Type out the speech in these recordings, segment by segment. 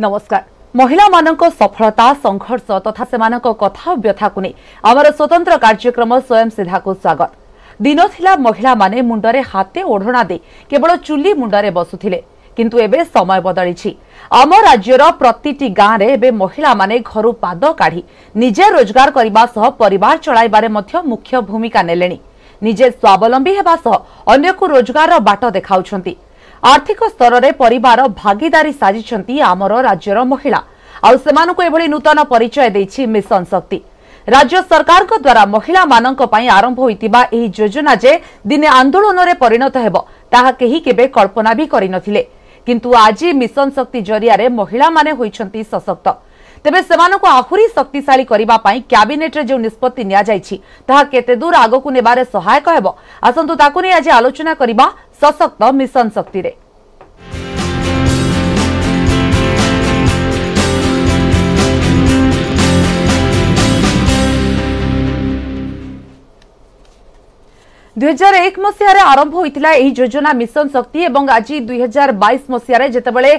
ନମସ୍କାର ମହିଳାମାନଙ୍କ ସଫଳତା ସଂଘର୍ଷ ତଥା ସେମାନଙ୍କ କଥା ବ୍ୟଥାକୁ ନେଇ ଆମର ସ୍ୱତନ୍ତ୍ର କାର୍ଯ୍ୟକ୍ରମ ସ୍ୱୟଂ ସିଧାକୁ ସ୍ୱାଗତ ଦିନ ଥିଲା ମହିଳାମାନେ ମୁଣ୍ଡରେ ହାତେ ଓଢ଼ଣା ଦେଇ କେବଳ ଚୁଲି ମୁଣ୍ଡରେ ବସୁଥିଲେ କିନ୍ତୁ ଏବେ ସମୟ ବଦଳିଛି ଆମ ରାଜ୍ୟର ପ୍ରତିଟି ଗାଁରେ ଏବେ ମହିଳାମାନେ ଘରୁ ପାଦ କାଢି ନିଜେ ରୋଜଗାର କରିବା ସହ ପରିବାର ଚଳାଇବାରେ ମଧ୍ୟ ମୁଖ୍ୟ ଭୂମିକା ନେଲେଣି ନିଜେ ସ୍ୱାବଲମ୍ବୀ ହେବା ସହ ଅନ୍ୟକୁ ରୋଜଗାରର ବାଟ ଦେଖାଉଛନ୍ତି ଆର୍ଥିକ ସ୍ତରରେ ପରିବାର ଭାଗିଦାରୀ ସାଜିଛନ୍ତି ଆମର ରାଜ୍ୟର ମହିଳା ଆଉ ସେମାନଙ୍କୁ ଏଭଳି ନୂତନ ପରିଚୟ ଦେଇଛି ମିଶନ ଶକ୍ତି ରାଜ୍ୟ ସରକାରଙ୍କ ଦ୍ୱାରା ମହିଳାମାନଙ୍କ ପାଇଁ ଆରମ୍ଭ ହୋଇଥିବା ଏହି ଯୋଜନା ଯେ ଦିନେ ଆନ୍ଦୋଳନରେ ପରିଣତ ହେବ ତାହା କେହି କେବେ କଳ୍ପନା ବି କରିନଥିଲେ କିନ୍ତୁ ଆଜି ମିଶନ ଶକ୍ତି ଜରିଆରେ ମହିଳାମାନେ ହୋଇଛନ୍ତି ସଶକ୍ତ ତେବେ ସେମାନଙ୍କୁ ଆହୁରି ଶକ୍ତିଶାଳୀ କରିବା ପାଇଁ କ୍ୟାବିନେଟ୍ରେ ଯେଉଁ ନିଷ୍ପତ୍ତି ନିଆଯାଇଛି ତାହା କେତେଦୂର ଆଗକୁ ନେବାରେ ସହାୟକ ହେବ ଆସନ୍ତୁ ତାକୁ ନେଇ ଆଜି ଆଲୋଚନା କରିବା सशक्त मिशन शक्ति ଦୁଇହଜାର ଏକ ମସିହାରେ ଆରମ୍ଭ ହୋଇଥିଲା ଏହି ଯୋଜନା ମିଶନ ଶକ୍ତି ଏବଂ ଆଜି ଦୁଇହଜାର ବାଇଶ ମସିହାରେ ଯେତେବେଳେ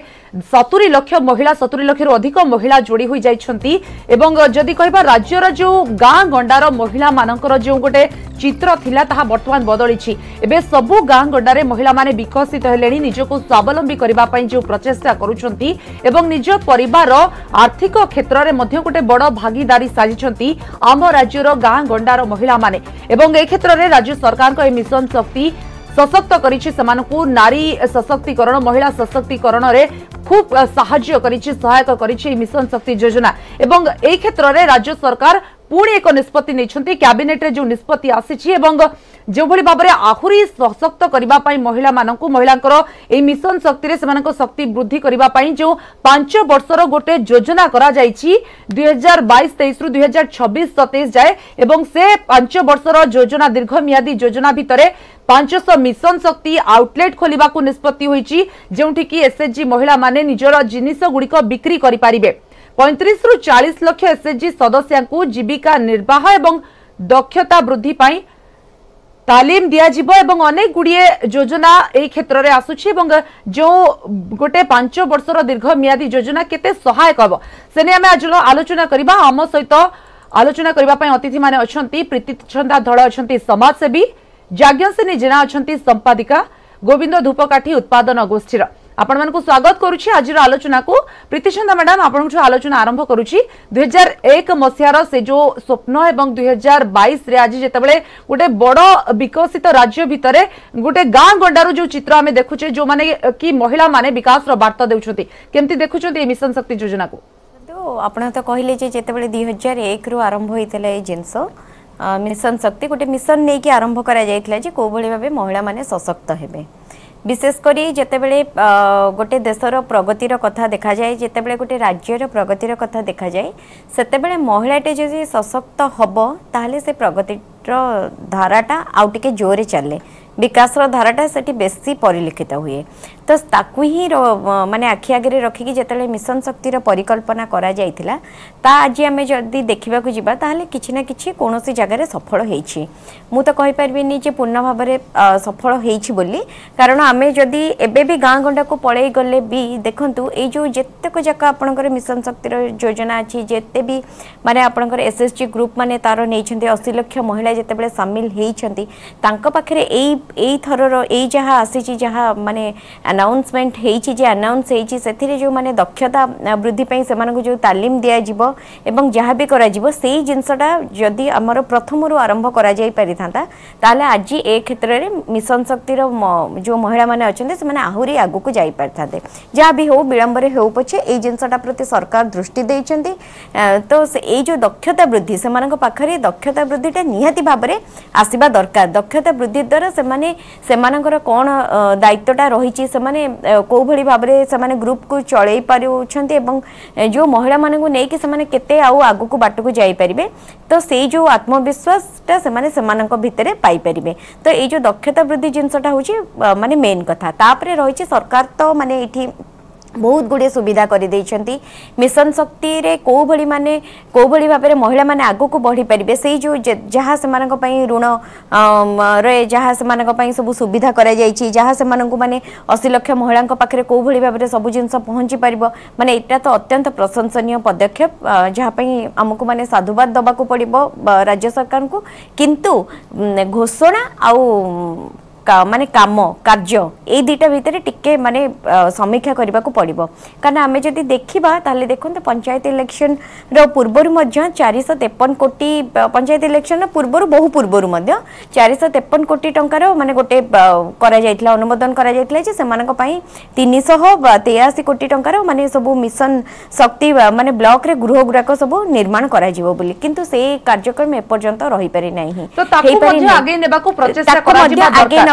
ସତୁରୀ ଲକ୍ଷ ମହିଳା ସତୁରୀ ଲକ୍ଷରୁ ଅଧିକ ମହିଳା ଯୋଡ଼ି ହୋଇଯାଇଛନ୍ତି ଏବଂ ଯଦି କହିବା ରାଜ୍ୟର ଯେଉଁ ଗାଁ ଗଣ୍ଡାର ମହିଳାମାନଙ୍କର ଯେଉଁ ଗୋଟେ ଚିତ୍ର ଥିଲା ତାହା ବର୍ତ୍ତମାନ ବଦଳିଛି ଏବେ ସବୁ ଗାଁ ଗଣ୍ଡାରେ ମହିଳାମାନେ ବିକଶିତ ହେଲେଣି ନିଜକୁ ସ୍ୱାବଲମ୍ବୀ କରିବା ପାଇଁ ଯେଉଁ ପ୍ରଚେଷ୍ଟା କରୁଛନ୍ତି ଏବଂ ନିଜ ପରିବାର ଆର୍ଥିକ କ୍ଷେତ୍ରରେ ମଧ୍ୟ ଗୋଟେ ବଡ଼ ଭାଗିଦାରୀ ସାଜିଛନ୍ତି ଆମ ରାଜ୍ୟର ଗାଁ ଗଣ୍ଡାର ମହିଳାମାନେ ଏବଂ ଏ କ୍ଷେତ୍ରରେ ରାଜ୍ୟ ସରକାର কৈ মিশন সফি সশক্ত কৰিছে সমানক नारी সশক্তিকরণ মহিলা সশক্তিকরণৰে খুব সহায়্য কৰিছে সহায়ক কৰিছে এই মিশন শক্তি যোজনা এবং এই ক্ষেত্ৰৰে ৰাজ্য চৰকাৰ ପୁଣି ଏକ ନିଷ୍ପତ୍ତି ନେଇଛନ୍ତି କ୍ୟାବିନେଟ୍ରେ ଯେଉଁ ନିଷ୍ପତ୍ତି ଆସିଛି ଏବଂ ଯେଉଁଭଳି ଭାବରେ ଆହୁରି ସଶକ୍ତ କରିବା ପାଇଁ ମହିଳାମାନଙ୍କୁ ମହିଳାଙ୍କର ଏହି ମିଶନ ଶକ୍ତିରେ ସେମାନଙ୍କ ଶକ୍ତି ବୃଦ୍ଧି କରିବା ପାଇଁ ଯେଉଁ ପାଞ୍ଚ ବର୍ଷର ଗୋଟେ ଯୋଜନା କରାଯାଇଛି ଦୁଇ ହଜାର ବାଇଶ ତେଇଶରୁ ଦୁଇ ହଜାର ଛବିଶ ସତେଇଶ ଯାଏ ଏବଂ ସେ ପାଞ୍ଚ ବର୍ଷର ଯୋଜନା ଦୀର୍ଘମିଆଦୀ ଯୋଜନା ଭିତରେ ପାଞ୍ଚଶହ ମିଶନ ଶକ୍ତି ଆଉଟଲେଟ୍ ଖୋଲିବାକୁ ନିଷ୍ପତ୍ତି ହୋଇଛି ଯେଉଁଠିକି ଏସ୍ଏଚ୍ଜି ମହିଳାମାନେ ନିଜର ଜିନିଷଗୁଡ଼ିକ ବିକ୍ରି କରିପାରିବେ পঁয়ত্রিশ রু চাশ লক্ষ এসএচজি সদস্যাঙ্কু জীবিকা নির্বাহ এবং দক্ষতা বৃদ্ধি পাই তালিম দিয়াযিব এবং অনেক গুড়িয়ে যোজনা এই ক্ষেত্রে আসুছি এবং যে গোটে পাঁচ বর্ষর দীর্ঘমিয়াদী যোজনা কেতে সহায়ক হব সে নিয়ে আমি আজ আলোচনা করা আম সহিত আলোচনা করা অতিথি মানে অনেক প্রীতি ছন্দা ধল অনেক সমাজসেবী যাজ্ঞসেনী জেনা অনেক সম্পাদিকা গোবিন্দ ধূপকাঠি উৎপাদন গোষ্ঠীর आपण स्वागत करुच्छे आलोचना को प्रीतिशंदा मैडम आपण आलोचना आरंभ करुच एक मसीहार से जो स्वप्न और दुईहजार बैस आज जिते गोटे बड़ विकसित राज्य भितर गोटे गाँ गंडार जो चित्र आम देखुचे जो मैंने कि महिला मैंने विकास बार्ता देमती देखुं तो तो मिशन शक्ति योजना को आपण तो कहले जो दुईहजार एक रु आरंभ होता है मिशन शक्ति गोटे मिशन नहीं कि आरंभ कर महिला मैंने सशक्त होते हैं বিশেষ করে যেতবে গোটে দেশর প্রগতির কথা দেখা যায় যেতবে গোটে রাজ্যের প্রগতির কথা দেখা যায় সেতবে মহিলাটি যদি সশক্ত হব তাহলে সে প্রগতির ধারাটা আউটিকে জোরে চলে বিকাশর ধারাটা সেটি বেশি পরিলক্ষিত হুয়ে ତ ତାକୁ ହିଁ ମାନେ ଆଖି ଆଗରେ ରଖିକି ଯେତେବେଳେ ମିଶନ ଶକ୍ତିର ପରିକଳ୍ପନା କରାଯାଇଥିଲା ତା ଆଜି ଆମେ ଯଦି ଦେଖିବାକୁ ଯିବା ତାହେଲେ କିଛି ନା କିଛି କୌଣସି ଜାଗାରେ ସଫଳ ହେଇଛି ମୁଁ ତ କହିପାରିବିନି ଯେ ପୂର୍ଣ୍ଣ ଭାବରେ ସଫଳ ହେଇଛି ବୋଲି କାରଣ ଆମେ ଯଦି ଏବେ ବି ଗାଁ ଗଣ୍ଡାକୁ ପଳେଇ ଗଲେ ବି ଦେଖନ୍ତୁ ଏଇ ଯେଉଁ ଯେତେକ ଯାକ ଆପଣଙ୍କର ମିଶନ ଶକ୍ତିର ଯୋଜନା ଅଛି ଯେତେ ବି ମାନେ ଆପଣଙ୍କର ଏସ୍ ଜି ଗ୍ରୁପ୍ ମାନେ ତାର ନେଇଛନ୍ତି ଅଶୀ ଲକ୍ଷ ମହିଳା ଯେତେବେଳେ ସାମିଲ ହେଇଛନ୍ତି ତାଙ୍କ ପାଖରେ ଏଇ ଏଇ ଥରର ଏଇ ଯାହା ଆସିଛି ଯାହା ମାନେ আনাউন্সমেন্ট হয়েছি যে আনাউন্স হয়েছি সেতিরে যে দক্ষতা বৃদ্ধি পাই সে যে তালিম দিয়াযিব এবং যা বি করা সেই জিনিসটা যদি আমার প্রথমর আরম্ভ করা যাই পারি তাহলে আজ এ ক্ষেত্রে মিশন শক্তির যে মহিলা মানে অনেক সে আহরি আগুক যাই পারি যা বি হোক বিলম্বরে হোক পছে এই জিনিসটা প্রতি সরকার দৃষ্টি দিয়েছেন তো এই যে দক্ষতা বৃদ্ধি সে পাখে দক্ষতা বৃদ্ধিটা নিহতি ভাবে আসবা দরকার দক্ষতা বৃদ্ধি দ্বারা সে সেমানଙ୍କର କ'ଣ ଦାୟିତ୍ୱଟା ରହିଛି से कौली भाव में ग्रुप को चल जो महिला मानक आगक बाट को जापारे तो से जो आत्मविश्वास से भितर पाई तो ये दक्षता वृद्धि जिनसा हूँ मानने मेन कथा रही सरकार तो मानने ବହୁତ ଗୁଡ଼ିଏ ସୁବିଧା କରିଦେଇଛନ୍ତି ମିଶନ ଶକ୍ତିରେ କେଉଁଭଳି ମାନେ କେଉଁଭଳି ଭାବରେ ମହିଳାମାନେ ଆଗକୁ ବଢ଼ିପାରିବେ ସେଇ ଯେଉଁ ଯାହା ସେମାନଙ୍କ ପାଇଁ ଋଣ ରେ ଯାହା ସେମାନଙ୍କ ପାଇଁ ସବୁ ସୁବିଧା କରାଯାଇଛି ଯାହା ସେମାନଙ୍କୁ ମାନେ ଅଶୀ ଲକ୍ଷ ମହିଳାଙ୍କ ପାଖରେ କେଉଁଭଳି ଭାବରେ ସବୁ ଜିନିଷ ପହଞ୍ଚି ପାରିବ ମାନେ ଏଇଟା ତ ଅତ୍ୟନ୍ତ ପ୍ରଶଂସନୀୟ ପଦକ୍ଷେପ ଯାହା ପାଇଁ ଆମକୁ ମାନେ ସାଧୁବାଦ ଦେବାକୁ ପଡ଼ିବ ରାଜ୍ୟ ସରକାରଙ୍କୁ କିନ୍ତୁ ଘୋଷଣା ଆଉ मानने कम कार्य ये दुटा भितर टी मान समीक्षा करने को पड़ो कम जब देखा तेल देखते पंचायत इलेक्शन रूर्वर चार शह तेपन कोटी पंचायत इलेक्शन पूर्व बहु पूर्व चार शह तेपन कोटी टकर मानने गोटे अनुमोदन करनिशह कोटी टकर सब मिशन शक्ति मान ब्लक गृह गुराक सब निर्माण करम एपर्तंत रही पारिना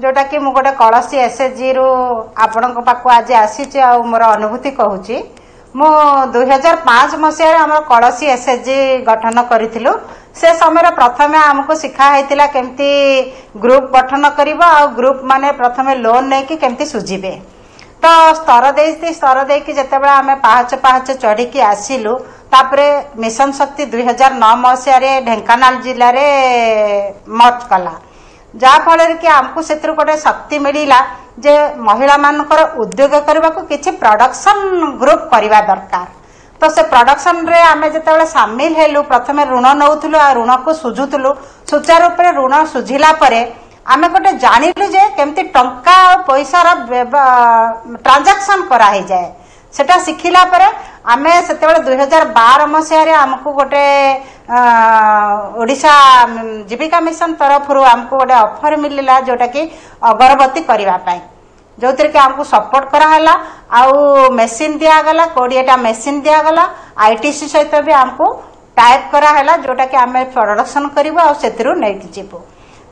ଯେଉଁଟା କି ମୁଁ ଗୋଟେ କଳସୀ ଏସ୍ଏଚ୍ଜିରୁ ଆପଣଙ୍କ ପାଖକୁ ଆଜି ଆସିଛି ଆଉ ମୋର ଅନୁଭୂତି କହୁଛି ମୁଁ ଦୁଇହଜାର ପାଞ୍ଚ ମସିହାରେ ଆମର କଳସୀ ଏସ୍ଏଚ୍ଜି ଗଠନ କରିଥିଲୁ ସେ ସମୟରେ ପ୍ରଥମେ ଆମକୁ ଶିଖା ହେଇଥିଲା କେମିତି ଗ୍ରୁପ୍ ଗଠନ କରିବ ଆଉ ଗ୍ରୁପ୍ ମାନେ ପ୍ରଥମେ ଲୋନ୍ ନେଇକି କେମିତି ସୁଝିବେ ତ ସ୍ତର ଦେଇ ସ୍ତର ଦେଇକି ଯେତେବେଳେ ଆମେ ପାହାଚ ପାହାଚ ଚଢ଼ିକି ଆସିଲୁ ତାପରେ ମିଶନ ଶକ୍ତି ଦୁଇହଜାର ନଅ ମସିହାରେ ଢେଙ୍କାନାଳ ଜିଲ୍ଲାରେ ମର୍ଚ୍ଚ କଲା ଯାହାଫଳରେ କି ଆମକୁ ସେଥିରୁ ଗୋଟେ ଶକ୍ତି ମିଳିଲା ଯେ ମହିଳାମାନଙ୍କର ଉଦ୍ୟୋଗ କରିବାକୁ କିଛି ପ୍ରଡକ୍ସନ୍ ଗ୍ରୁପ୍ କରିବା ଦରକାର ତ ସେ ପ୍ରଡକ୍ସନ୍ରେ ଆମେ ଯେତେବେଳେ ସାମିଲ ହେଲୁ ପ୍ରଥମେ ଋଣ ନେଉଥିଲୁ ଆଉ ଋଣକୁ ସୁଝୁଥିଲୁ ସୁଚାରୁରୂପେ ଋଣ ସୁଝିଲା ପରେ ଆମେ ଗୋଟେ ଜାଣିଲୁ ଯେ କେମିତି ଟଙ୍କା ଆଉ ପଇସାର ଟ୍ରାଞ୍ଜାକ୍ସନ୍ କରାହେଇଯାଏ ସେଟା ଶିଖିଲା ପରେ ଆମେ ସେତେବେଳେ ଦୁଇହଜାର ବାର ମସିହାରେ ଆମକୁ ଗୋଟେ ଓଡ଼ିଶା ଜୀବିକା ମିଶନ ତରଫରୁ ଆମକୁ ଗୋଟେ ଅଫର୍ ମିଳିଲା ଯେଉଁଟାକି ଅଗରବତୀ କରିବା ପାଇଁ ଯେଉଁଥିରେ କି ଆମକୁ ସପୋର୍ଟ କରାହେଲା ଆଉ ମେସିନ୍ ଦିଆଗଲା କୋଡ଼ିଏଟା ମେସିନ୍ ଦିଆଗଲା ଆଇଟିସି ସହିତ ବି ଆମକୁ ଟାଇପ୍ କରାହେଲା ଯେଉଁଟାକି ଆମେ ପ୍ରଡକ୍ସନ୍ କରିବୁ ଆଉ ସେଥିରୁ ନେଇକି ଯିବୁ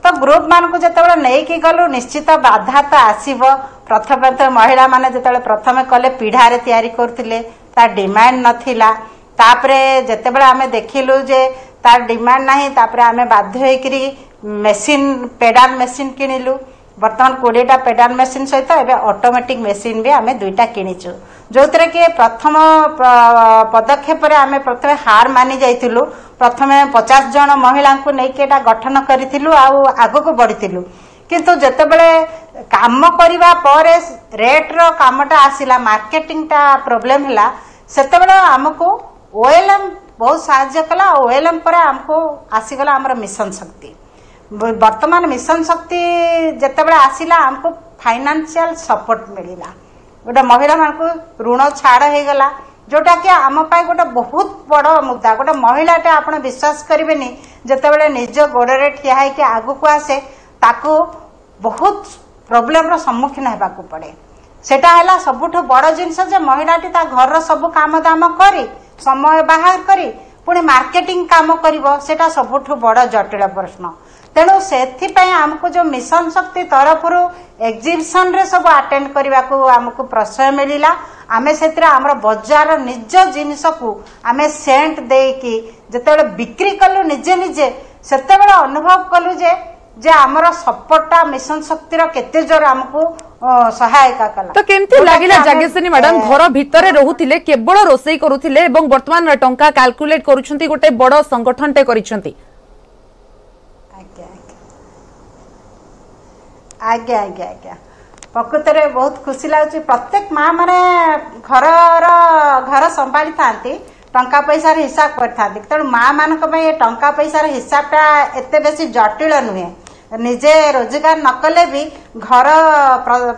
ତ ଗ୍ରୁପ୍ମାନଙ୍କୁ ଯେତେବେଳେ ନେଇକି ଗଲୁ ନିଶ୍ଚିତ ବାଧା ତ ଆସିବ ପ୍ରଥମେ ତ ମହିଳାମାନେ ଯେତେବେଳେ ପ୍ରଥମେ କଲେ ପିଢ଼ାରେ ତିଆରି କରୁଥିଲେ ତା ଡିମାଣ୍ଡ ନଥିଲା ତାପରେ ଯେତେବେଳେ ଆମେ ଦେଖିଲୁ ଯେ ତାର ଡିମାଣ୍ଡ ନାହିଁ ତାପରେ ଆମେ ବାଧ୍ୟ ହେଇକିରି ମେସିନ୍ ପେଡାଲ ମେସିନ୍ କିଣିଲୁ ବର୍ତ୍ତମାନ କୋଡ଼ିଏଟା ପେଡାଲ ମେସିନ୍ ସହିତ ଏବେ ଅଟୋମେଟିକ୍ ମେସିନ୍ ବି ଆମେ ଦୁଇଟା କିଣିଛୁ ଯେଉଁଥିରେ କି ପ୍ରଥମ ପଦକ୍ଷେପରେ ଆମେ ପ୍ରଥମେ ହାର ମାନି ଯାଇଥିଲୁ ପ୍ରଥମେ ପଚାଶ ଜଣ ମହିଳାଙ୍କୁ ନେଇକି ଏଇଟା ଗଠନ କରିଥିଲୁ ଆଉ ଆଗକୁ ବଢ଼ିଥିଲୁ କିନ୍ତୁ ଯେତେବେଳେ କାମ କରିବା ପରେ ରେଟ୍ର କାମଟା ଆସିଲା ମାର୍କେଟିଂଟା ପ୍ରୋବ୍ଲେମ୍ ହେଲା ସେତେବେଳେ ଆମକୁ ଓଏଲ୍ଏମ୍ ବହୁତ ସାହାଯ୍ୟ କଲା ଓଏଲ୍ଏମ୍ ପରେ ଆମକୁ ଆସିଗଲା ଆମର ମିଶନ ଶକ୍ତି ବର୍ତ୍ତମାନ ମିଶନ ଶକ୍ତି ଯେତେବେଳେ ଆସିଲା ଆମକୁ ଫାଇନାନ୍ସିଆଲ ସପୋର୍ଟ ମିଳିଲା ଗୋଟେ ମହିଳାମାନଙ୍କୁ ଋଣ ଛାଡ଼ ହେଇଗଲା ଯେଉଁଟାକି ଆମ ପାଇଁ ଗୋଟେ ବହୁତ ବଡ଼ ମୁଦ୍ଦା ଗୋଟେ ମହିଳାଟା ଆପଣ ବିଶ୍ୱାସ କରିବେନି ଯେତେବେଳେ ନିଜ ଗୋଡ଼ରେ ଠିଆ ହେଇକି ଆଗକୁ ଆସେ ତାକୁ ବହୁତ ପ୍ରୋବ୍ଲେମର ସମ୍ମୁଖୀନ ହେବାକୁ ପଡ଼େ ସେଟା ହେଲା ସବୁଠୁ ବଡ଼ ଜିନିଷ ଯେ ମହିଳାଟି ତା ଘରର ସବୁ କାମ ଦାମ କରି ସମୟ ବାହାର କରି ପୁଣି ମାର୍କେଟିଂ କାମ କରିବ ସେଟା ସବୁଠୁ ବଡ଼ ଜଟିଳ ପ୍ରଶ୍ନ ତେଣୁ ସେଥିପାଇଁ ଆମକୁ ଯେଉଁ ମିଶନ ଶକ୍ତି ତରଫରୁ ଏକ୍ଜିବିସନରେ ସବୁ ଆଟେଣ୍ଡ କରିବାକୁ ଆମକୁ ପ୍ରଶୟ ମିଳିଲା ଆମେ ସେଥିରେ ଆମର ବଜାର ନିଜ ଜିନିଷକୁ ଆମେ ସେଣ୍ଟ ଦେଇକି ଯେତେବେଳେ ବିକ୍ରି କଲୁ ନିଜେ ନିଜେ ସେତେବେଳେ ଅନୁଭବ କଲୁ ଯେ ଯେ ଆମର ସପଟଟା ମିଶନ ଶକ୍ତିର କେତେ ଜୋର ଆମକୁ ସହାୟତା କଲା ତ କେମିତି ଲାଗିଲା ଜାଗେସିନୀ ମ୍ୟାଡାମ ଘର ଭିତରେ ରହୁଥିଲେ କେବଳ ରୋଷେଇ କରୁଥିଲେ ଏବଂ ବର୍ତ୍ତମାନ ଟଙ୍କା କାଲକୁଲେଟ କରୁଛନ୍ତି ଗୋଟେ ବଡ ସଂଗଠନଟେ କରିଛନ୍ତି ଆଜ୍ଞା ଆଜ୍ଞା ଆଜ୍ଞା ପ୍ରକୃତରେ ବହୁତ ଖୁସି ଲାଗୁଛି ପ୍ରତ୍ୟେକ ମା ମାନେ ଘରର ଘର ସମ୍ଭାଳିଥାନ୍ତି ଟଙ୍କା ପଇସାର ହିସାବ କରିଥାନ୍ତି ତେଣୁ ମା ମାନଙ୍କ ପାଇଁ ଏ ଟଙ୍କା ପଇସାର ହିସାବଟା ଏତେ ବେଶୀ ଜଟିଳ ନୁହେଁ ନିଜେ ରୋଜଗାର ନକଲେ ବି ଘର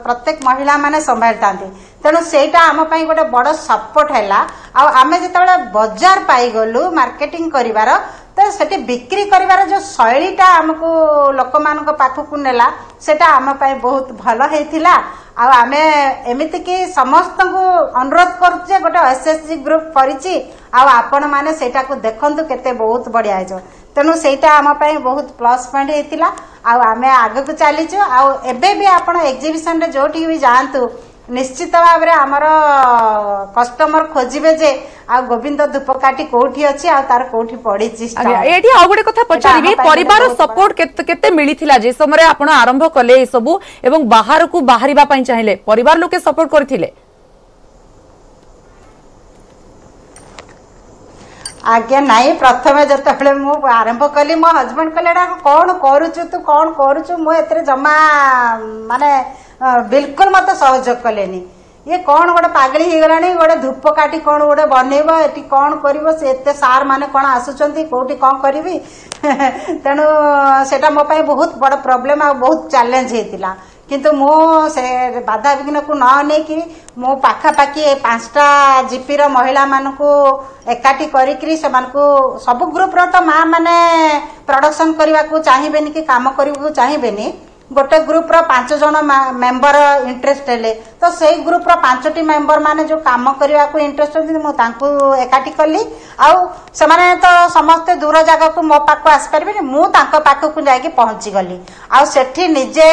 ପ୍ରତ୍ୟେକ ମହିଳାମାନେ ସମ୍ଭାଳିଥାନ୍ତି ତେଣୁ ସେଇଟା ଆମ ପାଇଁ ଗୋଟେ ବଡ଼ ସପୋର୍ଟ ହେଲା ଆଉ ଆମେ ଯେତେବେଳେ ବଜାର ପାଇଗଲୁ ମାର୍କେଟିଂ କରିବାର ତ ସେଠି ବିକ୍ରି କରିବାର ଯେଉଁ ଶୈଳୀଟା ଆମକୁ ଲୋକମାନଙ୍କ ପାଖକୁ ନେଲା ସେଟା ଆମ ପାଇଁ ବହୁତ ଭଲ ହେଇଥିଲା ଆଉ ଆମେ ଏମିତିକି ସମସ୍ତଙ୍କୁ ଅନୁରୋଧ କରୁଛୁ ଯେ ଗୋଟେ ଏସ୍ଏସ୍ଜି ଗ୍ରୁପ୍ କରିଛି ଆଉ ଆପଣମାନେ ସେଇଟାକୁ ଦେଖନ୍ତୁ କେତେ ବହୁତ ବଢ଼ିଆ দেখুন ତେଣୁ ସେଇଟା ଆମ ପାଇଁ ବହୁତ ପ୍ଲସ୍ ପଏଣ୍ଟ ହେଇଥିଲା ଆଉ ଆମେ ଆଗକୁ ଚାଲିଛୁ ଆଉ ଏବେ ବି ଆପଣ এক্সিবিশন ଯେଉଁଠିକି ବି ଯାଆନ୍ତୁ ନିଶ୍ଚିତ ଭାବରେ ଆମର କଷ୍ଟମର ଖୋଜିବେ ଯେ ଆଉ ଗୋବିନ୍ଦ ଧୂପକାଠି କୋଉଠି ଅଛି ଆଉ ତାର କୋଉଠି ପଡିଛି ଏଠି ଆଉ ଗୋଟେ କଥା ପଚାରିବି ପରିବାର ସପୋର୍ଟ କେତେ ମିଳିଥିଲା ଯେ ସମୟରେ ଆପଣ ଆରମ୍ଭ କଲେ ଏସବୁ ଏବଂ ବାହାରକୁ ବାହାରିବା ପାଇଁ ଚାହିଁଲେ ପରିବାର ଲୋକେ ସପୋର୍ଟ କରିଥିଲେ ଆଜ୍ଞା ନାଇଁ ପ୍ରଥମେ ଯେତେବେଳେ ମୁଁ ଆରମ୍ଭ କଲି ମୋ ହଜବେଣ୍ଡ କହିଲେ ଏଇଟା କ'ଣ କରୁଛୁ ତୁ କ'ଣ କରୁଛୁ ମୁଁ ଏଥିରେ ଜମା ମାନେ ବିଲକୁଲ ମୋତେ ସହଯୋଗ କଲେନି ଇଏ କ'ଣ ଗୋଟେ ପାଗଳି ହେଇଗଲାଣି ଗୋଟେ ଧୂପ କାଠି କ'ଣ ଗୋଟେ ବନେଇବ ଏଠି କ'ଣ କରିବ ସେ ଏତେ ସାର୍ ମାନେ କ'ଣ ଆସୁଛନ୍ତି କେଉଁଠି କ'ଣ କରିବି ତେଣୁ ସେଇଟା ମୋ ପାଇଁ ବହୁତ ବଡ଼ ପ୍ରୋବ୍ଲେମ୍ ଆଉ ବହୁତ ଚ୍ୟାଲେଞ୍ଜ ହେଇଥିଲା କିନ୍ତୁ ମୁଁ ସେ ବାଧାବିଘ୍ନକୁ ନ ନେଇକି ମୁଁ ପାଖାପାଖି ପାଞ୍ଚଟା ଜିପିର ମହିଳାମାନଙ୍କୁ ଏକାଠି କରିକିରି ସେମାନଙ୍କୁ ସବୁ ଗ୍ରୁପ୍ର ତ ମାଆ ମାନେ ପ୍ରଡ଼କ୍ସନ୍ କରିବାକୁ ଚାହିଁବେନି କି କାମ କରିବାକୁ ଚାହିଁବେନି ଗୋଟେ ଗ୍ରୁପର ପାଞ୍ଚ ଜଣ ମେମ୍ବର ଇଣ୍ଟରେଷ୍ଟ ହେଲେ ତ ସେଇ ଗ୍ରୁପର ପାଞ୍ଚଟି ମେମ୍ବର ମାନେ ଯେଉଁ କାମ କରିବାକୁ ଇଣ୍ଟରେଷ୍ଟ ହେଉଛନ୍ତି ମୁଁ ତାଙ୍କୁ ଏକାଠି କଲି ଆଉ ସେମାନେ ତ ସମସ୍ତେ ଦୂର ଜାଗାକୁ ମୋ ପାଖକୁ ଆସିପାରିବେନି ମୁଁ ତାଙ୍କ ପାଖକୁ ଯାଇକି ପହଞ୍ଚିଗଲି ଆଉ ସେଠି ନିଜେ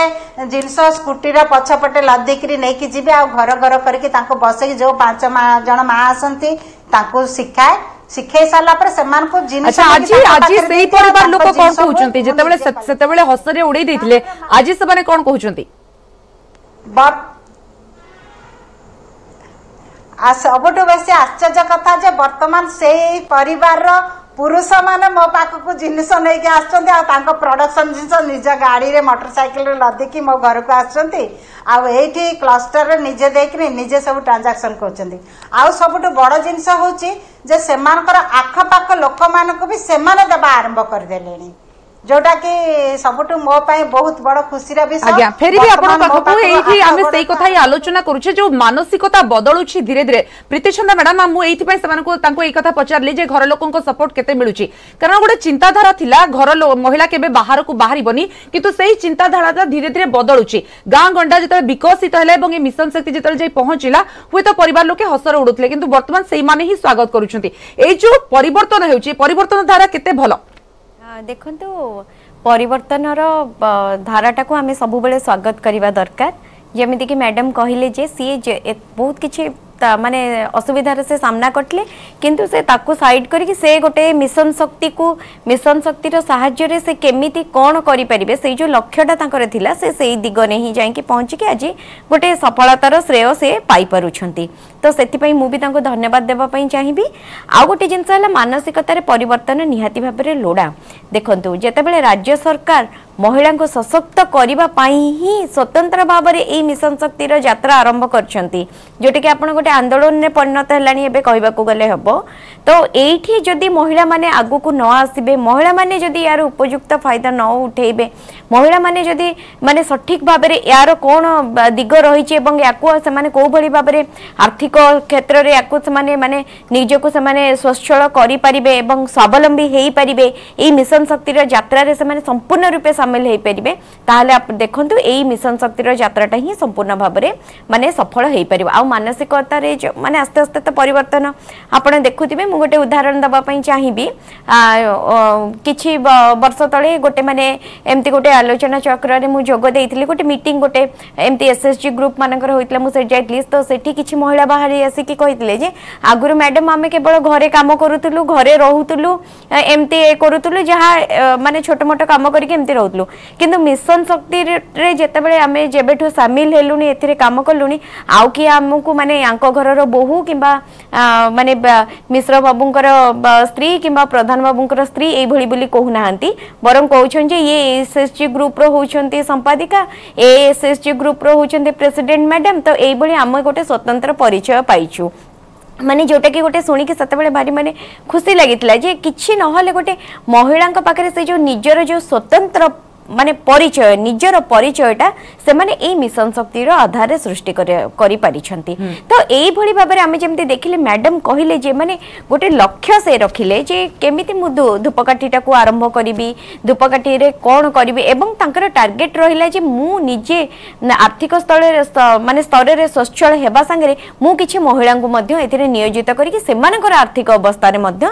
ଜିନିଷ ସ୍କୁଟିର ପଛପଟେ ଲଦିକିରି ନେଇକି ଯିବି ଆଉ ଘର ଘର କରିକି ତାଙ୍କୁ ବସେଇକି ଯେଉଁ ପାଞ୍ଚ ଜଣ ମା ଆସନ୍ତି ତାଙ୍କୁ ଶିଖାଏ ଶିଖେଇ ସାରିଲା ପରେ ସେମାନଙ୍କୁ ଜିନିଷ ଆଜି ଆଜି ସେଇ ପରିବାର ଲୋକ କଣ କହୁଛନ୍ତି ଯେତେବେଳେ ସେତେବେଳେ ହସରେ ଉଡେଇ ଦେଇଥିଲେ ଆଜି ସେମାନେ କଣ କହୁଛନ୍ତି ବଟ୍ ସବୁଠୁ ବେଶୀ ଆଶ୍ଚର୍ଯ୍ୟ କଥା ଯେ ବର୍ତ୍ତମାନ ସେଇ ପରିବାରର ପୁରୁଷମାନେ ମୋ ପାଖକୁ ଜିନିଷ ନେଇକି ଆସୁଛନ୍ତି ଆଉ ତାଙ୍କ ପ୍ରଡକ୍ସନ ଜିନିଷ ନିଜ ଗାଡ଼ିରେ ମଟରସାଇକେଲରେ ଲଦିକି ମୋ ଘରକୁ ଆସୁଛନ୍ତି ଆଉ ଏଇଠି କ୍ଲଷ୍ଟରରେ ନିଜେ ଦେଇକିନି ନିଜେ ସବୁ ଟ୍ରାଞ୍ଜାକ୍ସନ୍ କରୁଛନ୍ତି ଆଉ ସବୁଠୁ ବଡ଼ ଜିନିଷ ହେଉଛି ଯେ ସେମାନଙ୍କର ଆଖପାଖ ଲୋକମାନଙ୍କୁ ବି ସେମାନେ ଦେବା ଆରମ୍ଭ କରିଦେଲେଣି ଯୋଉଟାକି ସବୁଠୁ ମୋ ପାଇଁ ବହୁତ ବଡ ଖୁସିର ବିଷୟ ଆଜ୍ଞା ଫେରି ବି ଆପଣଙ୍କ ପାଖକୁ ଏଇଠି ଆମେ ସେଇ କଥା ହିଁ ଆଲୋଚନା କରୁଛେ ଯୋଉ ମାନସିକତା ବଦଳୁଛି ଧୀରେ ଧୀରେ ପ୍ରୀତିଛନ୍ଦା ମ୍ୟାଡାମ ମୁଁ ଏଇଥିପାଇଁ ସେମାନଙ୍କୁ ତାଙ୍କୁ ଏଇ କଥା ପଚାରିଲି ଯେ ଘର ଲୋକଙ୍କ ସପୋର୍ଟ କେତେ ମିଳୁଛି କାରଣ ଗୋଟେ ଚିନ୍ତାଧାରା ଥିଲା ଘର ମହିଳା କେବେ ବାହାରକୁ ବାହାରିବନି କିନ୍ତୁ ସେଇ ଚିନ୍ତାଧାରାଟା ଧୀରେ ଧୀରେ ବଦଳୁଛି ଗାଁ ଗଣ୍ଡା ଯେତେବେଳେ ବିକଶିତ ହେଲା ଏବଂ ଏ ମିଶନ ଶକ୍ତି ଯେତେବେଳେ ଯାଇ ପହଞ୍ଚିଲା ହୁଏତ ପରିବାର ଲୋକେ ହସରେ ଉଡୁଥିଲେ କିନ୍ତୁ ବର୍ତ୍ତମାନ ସେଇମାନେ ହିଁ ସ୍ୱାଗତ କରୁଛନ୍ତି ଏଇ ଯୋଉ ପରିବର୍ତ୍ତନ ହେଉଛି ପରିବର୍ତ୍ତନ ଧାରା କେତେ ଭଲ देखते पर धाराटा को आम सब स्वागत करने दरकार जमीक मैडम कहले सी बहुत किसी माने असुविधार से सामना करते किंतु से ताकू साइड मिशन शक्ति को मिशन शक्तिर साहाଯ୍य कौन करें से जो लक्ष्यटा ताकर से, से दिगने ही जा पहुँचिकी आज गोटे सफलतार श्रेय से पाइपर तो से मुझे धन्यवाद देवाई चाहिए आउ गोटे जिनस मानसिकतार पर निहाती भाव में लोड़ा देखु जितेबाला राज्य सरकार महिला को सशक्त करने ହିଁ स्वतंत्र ଭାବରେ ଏଇ ମିଶନ ଶକ୍ତିର ଯାତ୍ରା ଆରମ୍ଭ କରିଛନ୍ତି ଯେଉଁଟାକି ଆପଣ ଗୋଟେ ଆନ୍ଦୋଳନରେ ପରିଣତ ହେଲାଣି ଏବେ କହିବାକୁ ଗଲେ ହେବ ତ ଏଇଠି ଯଦି ମହିଳାମାନେ ଆଗକୁ ନ ଆସିବେ ମହିଳାମାନେ ଯଦି ଏହାର ଉପଯୁକ୍ତ ଫାଇଦା ନ ଉଠେଇବେ ମହିଳାମାନେ ଯଦି ମାନେ ସଠିକ୍ ଭାବରେ ଏହାର କ'ଣ ଦିଗ ରହିଛି ଏବଂ ୟାକୁ ସେମାନେ କେଉଁଭଳି ଭାବରେ ଆର୍ଥିକ କ୍ଷେତ୍ରରେ ୟାକୁ ସେମାନେ ମାନେ ନିଜକୁ ସେମାନେ ସ୍ୱଚ୍ଛଳ କରିପାରିବେ ଏବଂ ସ୍ୱାବଲମ୍ବୀ ହୋଇପାରିବେ ଏହି ମିଶନ ଶକ୍ତିର ଯାତ୍ରାରେ ସେମାନେ ସମ୍ପୂର୍ଣ୍ଣ ରୂପେ ସାମିଲ ହୋଇପାରିବେ ତାହେଲେ ଦେଖନ୍ତୁ ଏହି ମିଶନ ଶକ୍ତିର ଯାତ୍ରାଟା ହିଁ ସମ୍ପୂର୍ଣ୍ଣ ଭାବରେ ମାନେ ସଫଳ ହୋଇପାରିବ ଆଉ ମାନସିକତାରେ ମାନେ ଆସ୍ତେ ଆସ୍ତେ ତ ପରିବର୍ତ୍ତନ ଆପଣ ଦେଖୁଥିବେ ମୁଁ ଗୋଟେ ଉଦାହରଣ ଦେବା ପାଇଁ ଚାହିଁବି କିଛି ବର୍ଷ ତଳେ ଗୋଟେ ମାନେ ଏମିତି ଗୋଟେ আলোচনা চক্রে মু যোগ দিয়েছিলি গোটে মিটিং গোটে এমতি এসএসজি গ্রুপ মানকর হয়েছিল মু সেটি যাইলি তো সেটি কিছু মহিলা বাহারি আসিকি কইলে যে আগুরু ম্যাডাম আমি কেবল ঘরে কাম করুলু ঘরে রহুলু এমতি করুলু যা মানে ছোট মোট কাম করি এমতি রহুলু কিন্তু মিশন শক্তিরে যেতবে আমি যেবেঠু সামিল হেলুনি এতে কাম কলুনি আউ কি আমি মানে আঙ্ক ঘরর বহু কিংবা মানে মিশ্র বাবুঙ্কর স্ত্রী কিংবা প্রধান বাবুঙ্কর স্ত্রী এইভাবে বলে কহু না বরং কৌছেন যে ইয়ে এসএসজি एसएसजी ग्रुप होती संपादिका ए एसएसजी ग्रुप होती प्रेसिडेंट मैडम तो यही आम गोटे स्वतंत्र परिचय पाइଛୁ माने जोटा कि गोटे शुणिकी से भारी माने खुशी लगी जे कि नहले गोटे महिला से जो निजर जो स्वतंत्र মানে পরিচয় নিজের পরিচয়টা সেমানে এই মিশন শক্তির আধারে সৃষ্টি করিপারিছন্তি তো এইভাবে ভাবে আমি যেমতি দেখিলে ম্যাডাম কহিলে যে মানে গোটে লক্ষ্য সে রখিলে যে কেমিতি মু ধূপকাঠিটাকু আরম্ভ করিবি ধূপকাঠিরে কোন করিবি এবং তাঙ্কর টার্গেট রহিলা যে মু নিজে আর্থিক স্তরে মানে স্তরে সচ্ছল হেবা সাঙ্গে মু কিছু মহিলাঙ্কু মধ্য এথিরে নিয়োজিত করিকি সেমানଙ୍କର আর্থিক অবস্থারে মধ্য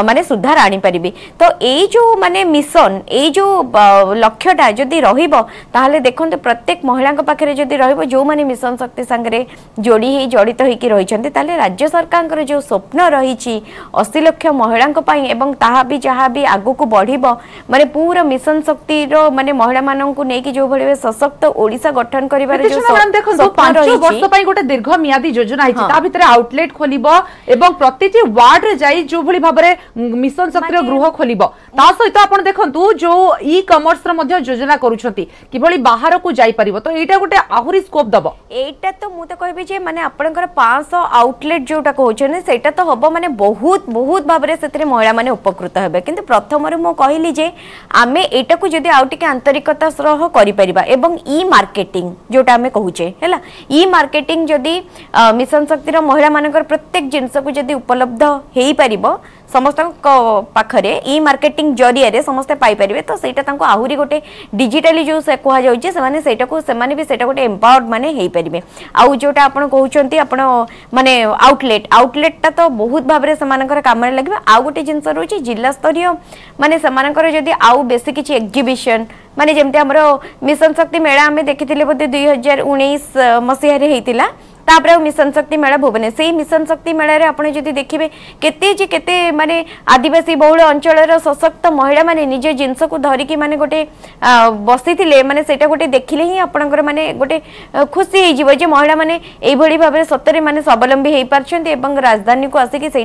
माने सुधार आनी पारे तो यही जो माने मिशन लक्ष्य लक्ष्यटा जदि रहा देखते प्रत्येक महिला रो मैंने मिशन शक्ति सागर जोड़ी ही जड़ित तो होकर रही राज्य सरकार जो स्वप्न रही अशी लक्ष महिला आग को बढ़ मैंने पूरा मिशन शक्ति मानते महिला मान को लेकिन जो भाई सशक्त ओडा गठन कर दीर्घ मियादी योजना आउटलेट खोल प्रति वार्ड जो भाई মিশন সক্রিয় গৃহ খোলিব তা সহিত আপনার দেখুন যে ই কমর্স যোজনা করছেন কিভাবে বাহারক যাইপারিব তো এইটা গোটে আহরি স্কোপ দেব এইটা তো মু কবি যে মানে আপনার পাঁচশহ আউটলেট যেটা কোচেন সেটা তো হব মানে বহুত বহুত ভাবে সেতরে মহিলা মানে উপকৃত হবে কিন্তু প্রথমে মু কহিলি যে আমি এইটাকু যদি আউ টিকে আন্তরিকতা সহ করিপারিবা এবং ই মার্কেটিং যেটা আমি কহুছে হেলা ই মার্কেটিং যদি মিশন শক্তির মহিলা মানকর প্রত্যেক জিনিসকু যদি উপলব্ধ হইপারিব ସମସ୍ତଙ୍କ ପାଖରେ ଇ ମାର୍କେଟିଂ ଜରିଆରେ ସମସ୍ତେ ପାଇପାରିବେ ତ ସେଇଟା ତାଙ୍କୁ ଆହୁରି ଗୋଟେ ଡିଜିଟାଲି ଯେଉଁ କୁହାଯାଉଛି ସେମାନେ ସେଇଟାକୁ ସେମାନେ ବି ସେଇଟା ଗୋଟେ ଏମ୍ପାୱାର୍ଡ ମାନେ ହେଇପାରିବେ ଆଉ ଯେଉଁଟା ଆପଣ କହୁଛନ୍ତି ଆପଣ ମାନେ ଆଉଟଲେଟ୍ ଆଉଟଲେଟ୍ଟା ତ ବହୁତ ଭାବରେ ସେମାନଙ୍କର କାମରେ ଲାଗିବ ଆଉ ଗୋଟେ ଜିନିଷ ରହୁଛି ଜିଲ୍ଲାସ୍ତରୀୟ ମାନେ ସେମାନଙ୍କର ଯଦି ଆଉ ବେଶୀ କିଛି ଏକ୍ଜିବିସନ୍ ମାନେ ଯେମିତି ଆମର ମିଶନ ଶକ୍ତି ମେଳା ଆମେ ଦେଖିଥିଲେ ବୋଧେ ଦୁଇ ହଜାର ଉଣେଇଶ ମସିହାରେ ହେଇଥିଲା मिशन शक्ति मेला भुवने से मिशन शक्ति मेड़े आपड़ी देखिए केते मानते आदिवासी बहु अंचल सशक्त महिला मैंने निज जिन धरिकी मानते गोटे बसी मानते गोटे देखने ही आप गोटे खुशी हो महिला मैंने यही भाव में सतरे मैंने स्वलम्बी हो पारे राजधानी को आसिक से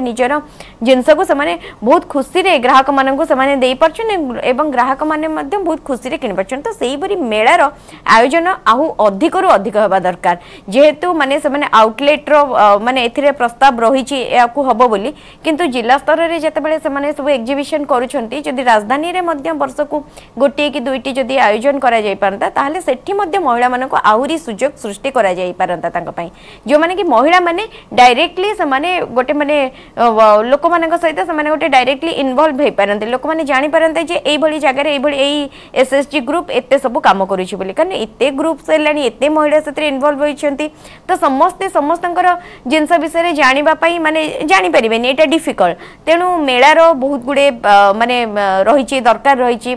निजर को जिनसने बहुत खुशी से ग्राहक मानने दे पार ग्राहक मैंने बहुत खुशी से किपार तो से मेलार आयोजन आउ अधिक अधिक हवा दरकार जेहेतु माने से माने आउटलेट रो माने एथिरे प्रस्ताव रही छि याकु होबो बोली किंतु जिला स्तर रे जते बेले से माने सब एग्जिबिशन करू छंती जदी राजधानी रे मध्यम वर्ष को गोटी की दुईटी जदी आयोजन करा जाई परंता ताहले सेठी मध्ये महिला मानको आउरी सुजोग सृष्टि करा जाई परंता तांका पई जो माने की महिला माने डायरेक्टली से माने गोटे माने लोक मानको सहित से माने गोटे डायरेक्टली इन्वॉल्व भई परंते लोक माने जानी परंते जे एई भली जगह रे एई भली एई एसएसजी ग्रुप एते सब काम करू छि बोली कने एते ग्रुप सेलानी एते महिला सत्र इन्वॉल्व होई କରିଛନ୍ତି ତ ସମସ୍ତେ ସମସ୍ତଙ୍କର ଜିନିଷ ବିଷୟରେ ଜାଣିବା ପାଇଁ ମାନେ ଜାଣିପାରିବେନି ଏଇଟା ଡିଫିକଲ୍ଟ ତେଣୁ ମେଳାର ବହୁତ ଗୁଡ଼ିଏ ମାନେ ରହିଛି ଦରକାର ରହିଛି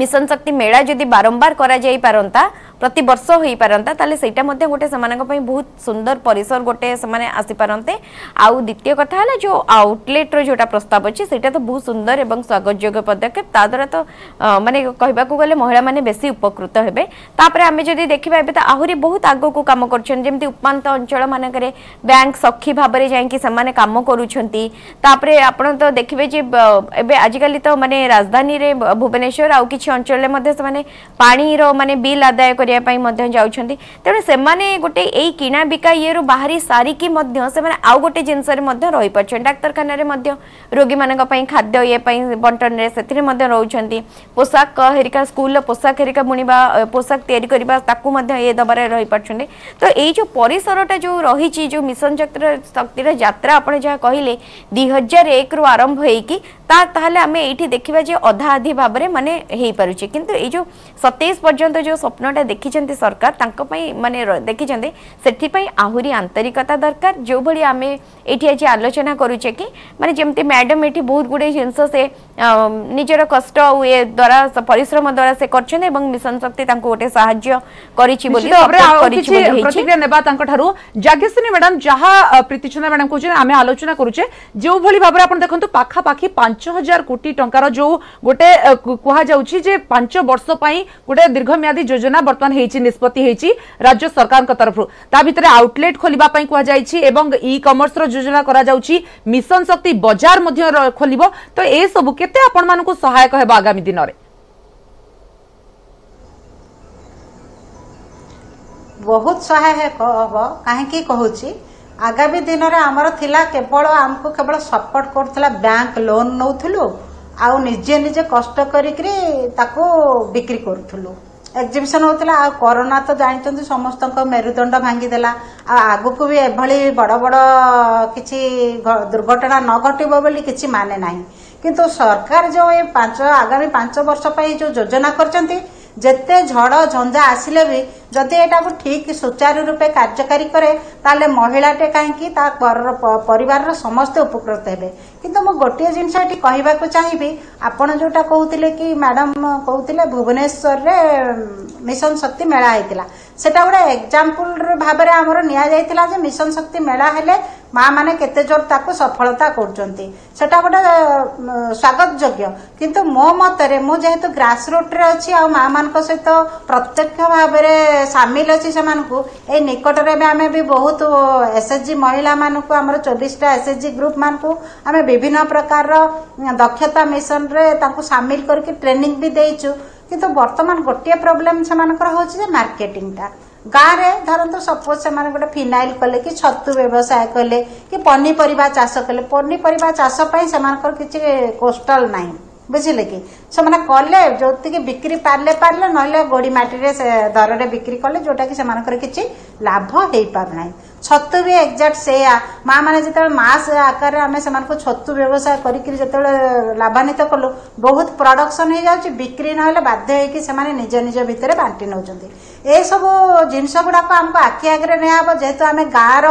ମିଶନ ଶକ୍ତି ମେଳା ଯଦି ବାରମ୍ବାର କରାଯାଇପାରନ୍ତା ପ୍ରତିବର୍ଷ ହୋଇପାରନ୍ତା ତାହେଲେ ସେଇଟା ମଧ୍ୟ ଗୋଟେ ସେମାନଙ୍କ ପାଇଁ ବହୁତ ସୁନ୍ଦର ପରିସର ଗୋଟେ ସେମାନେ ଆସିପାରନ୍ତେ ଆଉ ଦ୍ୱିତୀୟ କଥା ହେଲା ଯେଉଁ ଆଉଟଲେଟ୍ର ଯେଉଁଟା ପ୍ରସ୍ତାବ ଅଛି ସେଇଟା ତ ବହୁତ ସୁନ୍ଦର ଏବଂ ସ୍ୱାଗତଯୋଗ୍ୟ ପଦକ୍ଷେପ ତାଦ୍ୱାରା ତ ମାନେ କହିବାକୁ ଗଲେ ମହିଳାମାନେ ବେଶୀ ଉପକୃତ ହେବେ ତାପରେ ଆମେ ଯଦି ଦେଖିବା ଏବେ ତ ଆହୁରି ବହୁତ ଆଗକୁ କାମ କରୁଛନ୍ତି ଯେମିତି ଉପାନ୍ତ ଅଞ୍ଚଳମାନଙ୍କରେ ବ୍ୟାଙ୍କ ସଖୀ ଭାବରେ ଯାଇକି ସେମାନେ କାମ କରୁଛନ୍ତି ତାପରେ ଆପଣ ତ ଦେଖିବେ ଯେ ଏବେ ଆଜିକାଲି ତ ମାନେ ରାଜଧାନୀରେ ଭୁବନେଶ୍ୱର ଆଉ କିଛି ଅଞ୍ଚଳରେ ମଧ୍ୟ ସେମାନେ ପାଣିର ମାନେ ବିଲ୍ ଆଦାୟ କରି करने तेणु गोटे यही किणा बिका ये बाहरी सारिकी से आउ गोटे जिनस रही पार्टी डाक्तखाना रोगी मानी खाद्य ये बंटन से पोशाक हेरिका स्कूल पोशाक हेरिका बुणा पोशाक या दबार रही पार्टी तो यही जो परसरटा जो रही जो मिशन शक्ति जो आप कहले दुई हजार एक रु आरंभ हो তাহলে আমি এইটি দেখিবা যে অধা অধি ভাবে মানে হয়েপারুছে কিন্তু এই যে সতেইশ পর্যন্ত যে স্বপ্নটা দেখিছেন সরকার তাঁপাই মানে দেখিছেন সেপাই আহরি আন্তরিকতা দরকার যেভাবে আমি এইটি আজ আলোচনা করুছে কি মানে যেমতি ম্যাডাম এটি বহুত গুড়ে জিনিস সে নিজের কষ্ট ইয়ে দ্বারা পরিশ্রম দ্বারা সে করছেন এবং মিশন শক্তি তাঁকু গোটে সাহায্য করেছি বলি প্রতিক্রিয়া নেবা তাঁকঠারু জাগেসিনী ম্যাডাম যাহা প্রীতিচন্দ্র ম্যাডাম কোচেন আমি আলোচনা করুছে যেভাবে ভাবে আপনার দেখুন পাখাপাখি পাঁচ পাঁচ হাজার কোটি টঙ্কার যে গোটে কুহযাচ্ছি যে পাঁচ বর্ষ পাই গোটে দীর্ঘমেয়াদী যোজনা বর্তমান হয়েছে নিষ্পতি হয়েছে রাজ্য সরকার তরফ তা ভিতরে আউটলেট খোলা কুহযাই এবং ই কমর্সর যোজনা করা যাচ্ছে মিশন শক্তি বজার মধ্যে খোলব তো এসবু কেতে আপন মানুষ সহায়ক হব আগামী দিনরে ବହୁତ ସହାୟକ ହେବ କାହିଁକି କହୁଛି ଆଗାମୀ ଦିନରେ ଆମର ଥିଲା କେବଳ ଆମକୁ କେବଳ ସପୋର୍ଟ କରୁଥିଲା ବ୍ୟାଙ୍କ ଲୋନ୍ ନେଉଥିଲୁ ଆଉ ନିଜେ ନିଜେ କଷ୍ଟ କରିକିରି ତାକୁ ବିକ୍ରି କରୁଥିଲୁ ଏକ୍ଜିବିସନ୍ ହେଉଥିଲା ଆଉ କରୋନା ତ ଜାଣିଛନ୍ତି ସମସ୍ତଙ୍କ ମେରୁଦଣ୍ଡ ଭାଙ୍ଗିଦେଲା ଆଉ ଆଗକୁ ବି ଏଭଳି ବଡ଼ ବଡ଼ କିଛି ଦୁର୍ଘଟଣା ନ ଘଟିବ ବୋଲି କିଛି ମାନେ ନାହିଁ କିନ୍ତୁ ସରକାର ଯେଉଁ ଏ ପାଞ୍ଚ ଆଗାମୀ ପାଞ୍ଚ ବର୍ଷ ପାଇଁ ଯେଉଁ ଯୋଜନା କରିଛନ୍ତି ଯେତେ ଝଡ଼ ଝଞ୍ଜା ଆସିଲେ ବି ଯଦି ଏଇଟାକୁ ଠିକ୍ ସୁଚାରୁ ରୂପେ କାର୍ଯ୍ୟକାରୀ କରେ ତାହେଲେ ମହିଳାଟେ କାହିଁକି ତା ପରିବାରର ସମସ୍ତେ ଉପକୃତ ହେବେ କିନ୍ତୁ ମୁଁ ଗୋଟିଏ ଜିନିଷ ଏଠି କହିବାକୁ ଚାହିଁବି ଆପଣ ଯେଉଁଟା କହୁଥିଲେ କି ମ୍ୟାଡ଼ାମ୍ କହୁଥିଲେ ଭୁବନେଶ୍ୱରରେ ମିଶନ ଶକ୍ତି ମେଳା ହେଇଥିଲା ସେଟା ଗୋଟେ ଏକ୍ଜାମ୍ପଲ୍ ଭାବରେ ଆମର ନିଆଯାଇଥିଲା ଯେ ମିଶନ ଶକ୍ତି ମେଳା ହେଲେ ମାଆମାନେ କେତେ ଜୋର ତାକୁ ସଫଳତା କରୁଛନ୍ତି ସେଟା ଗୋଟେ ସ୍ୱାଗତ ଯୋଗ୍ୟ କିନ୍ତୁ ମୋ ମତରେ ମୁଁ ଯେହେତୁ ଗ୍ରାସ୍ ରୁଟ୍ରେ ଅଛି ଆଉ ମାଆମାନଙ୍କ ସହିତ ପ୍ରତ୍ୟକ୍ଷ ଭାବରେ ସାମିଲ ଅଛି ସେମାନଙ୍କୁ ଏଇ ନିକଟରେ ବି ଆମେ ବି ବହୁତ ଏସ୍ଏଚ୍ଜି ମହିଳାମାନଙ୍କୁ ଆମର ଚବିଶଟା ଏସ୍ଏଚ୍ଜି ଗ୍ରୁପ୍ମାନଙ୍କୁ ଆମେ ବିଭିନ୍ନ ପ୍ରକାରର ଦକ୍ଷତା ମିଶନରେ ତାଙ୍କୁ ସାମିଲ କରିକି ଟ୍ରେନିଂ ବି ଦେଇଛୁ କିନ୍ତୁ ବର୍ତ୍ତମାନ ଗୋଟିଏ ପ୍ରୋବ୍ଲେମ୍ ସେମାନଙ୍କର ହେଉଛି ଯେ ମାର୍କେଟିଂଟା ଗାଁରେ ଧରନ୍ତୁ ସପୋଜ୍ ସେମାନେ ଗୋଟେ ଫିନାଇଲ୍ କଲେ କି ଛତୁ ବ୍ୟବସାୟ କଲେ କି ପନିପରିବା ଚାଷ କଲେ ପନିପରିବା ଚାଷ ପାଇଁ ସେମାନଙ୍କର କିଛି କୋଷ୍ଟାଲ ନାହିଁ ବୁଝିଲେ କି ସେମାନେ କଲେ ଯେଉଁତିକି ବିକ୍ରି ପାରିଲେ ପାରିଲେ ନହେଲେ ଗୋଡ଼ି ମାଟିରେ ସେ ଦରରେ ବିକ୍ରି କଲେ ଯେଉଁଟାକି ସେମାନଙ୍କର କିଛି ଲାଭ ହେଇପାରୁନାହିଁ ଛତୁ ବି ଏକ୍ଜାକ୍ଟ ସେଇଆ ମାଆ ମାନେ ଯେତେବେଳେ ମାସ ଆକାରରେ ଆମେ ସେମାନଙ୍କୁ ଛତୁ ବ୍ୟବସାୟ କରିକିରି ଯେତେବେଳେ ଲାଭାନ୍ୱିତ କଲୁ ବହୁତ ପ୍ରଡକ୍ସନ ହେଇଯାଉଛି ବିକ୍ରି ନହେଲେ ବାଧ୍ୟ ହେଇକି ସେମାନେ ନିଜ ନିଜ ଭିତରେ ବାଣ୍ଟି ନେଉଛନ୍ତି ଏସବୁ ଜିନିଷ ଗୁଡ଼ାକ ଆମକୁ ଆଖି ଆଗରେ ନିଆହେବ ଯେହେତୁ ଆମେ ଗାଁର